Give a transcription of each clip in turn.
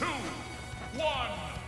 two, one,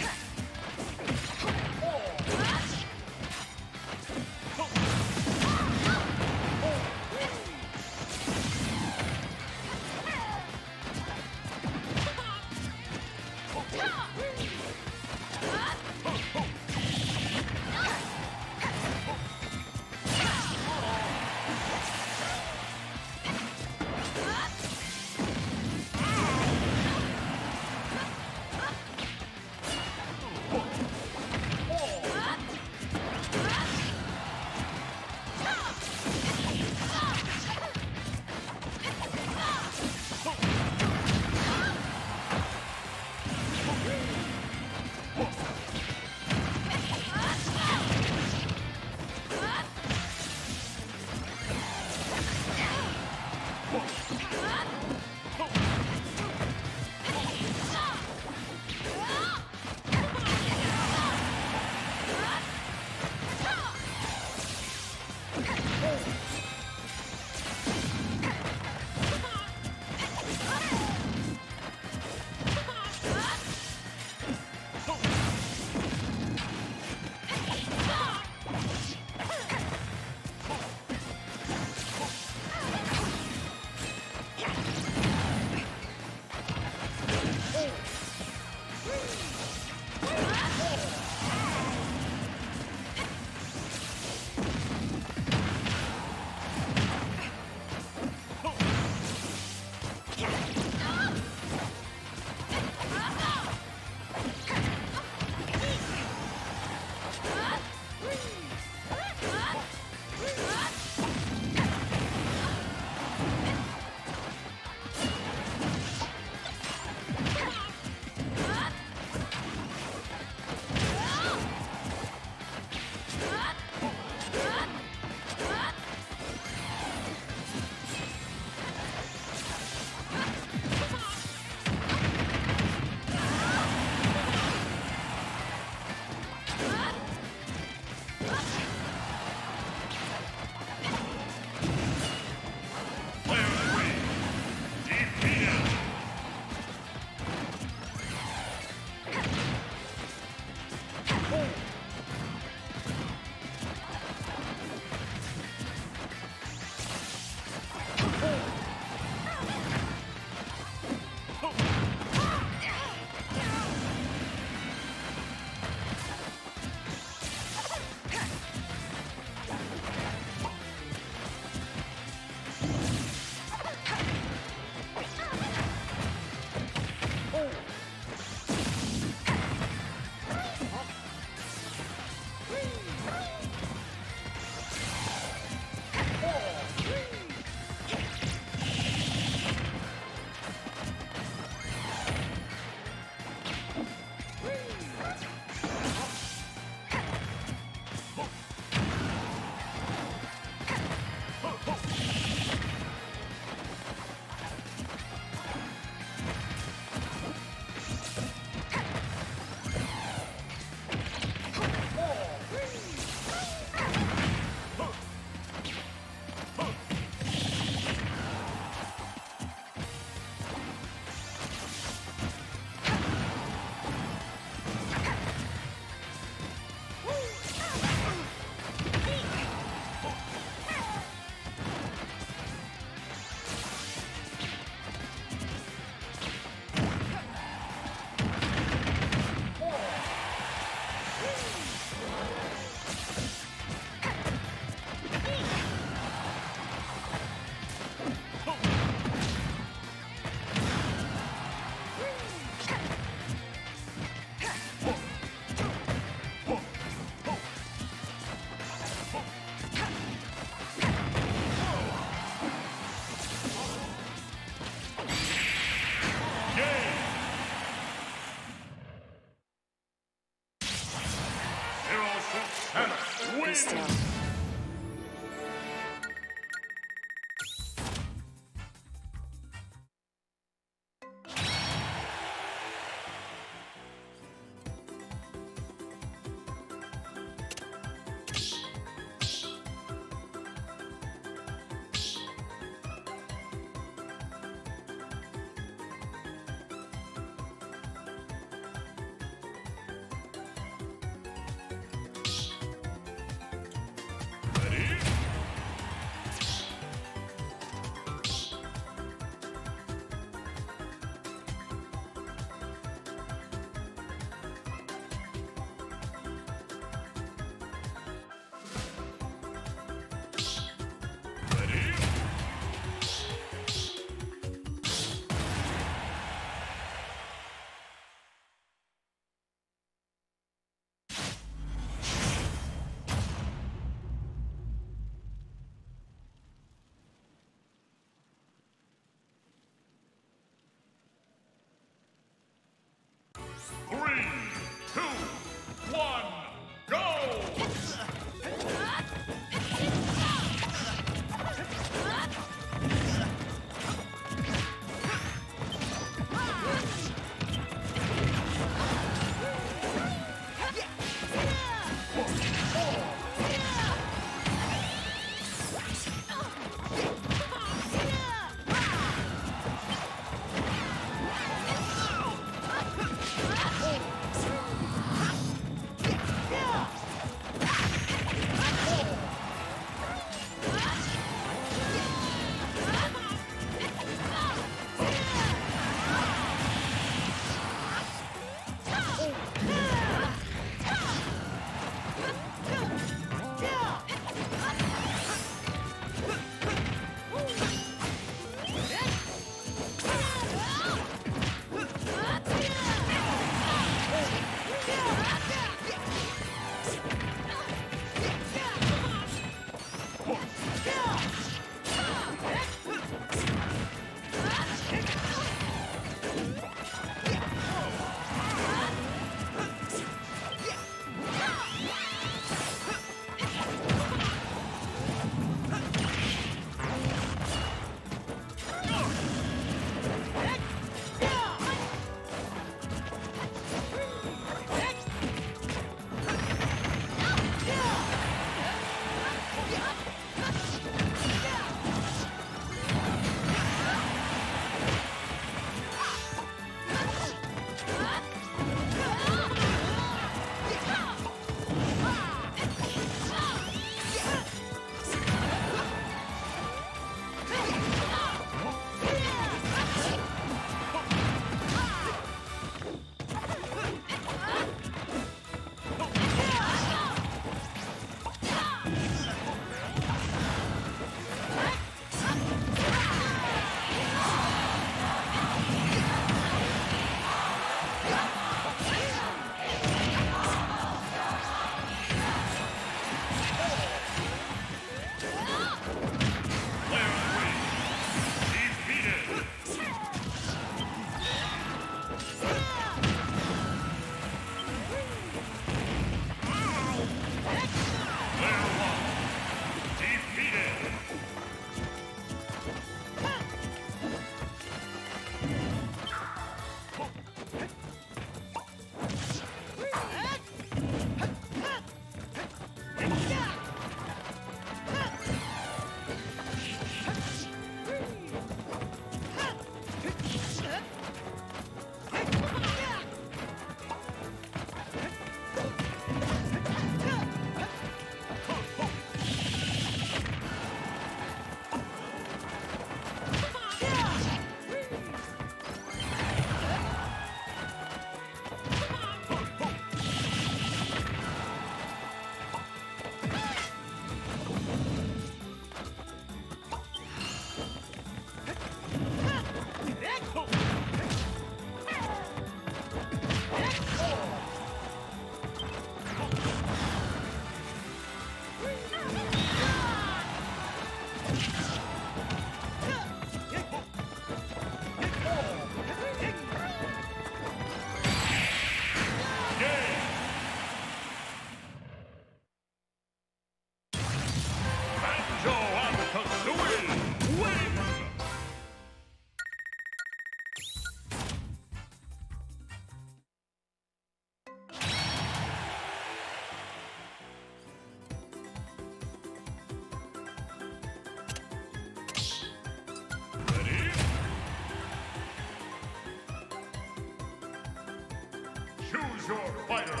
fighter.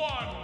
One,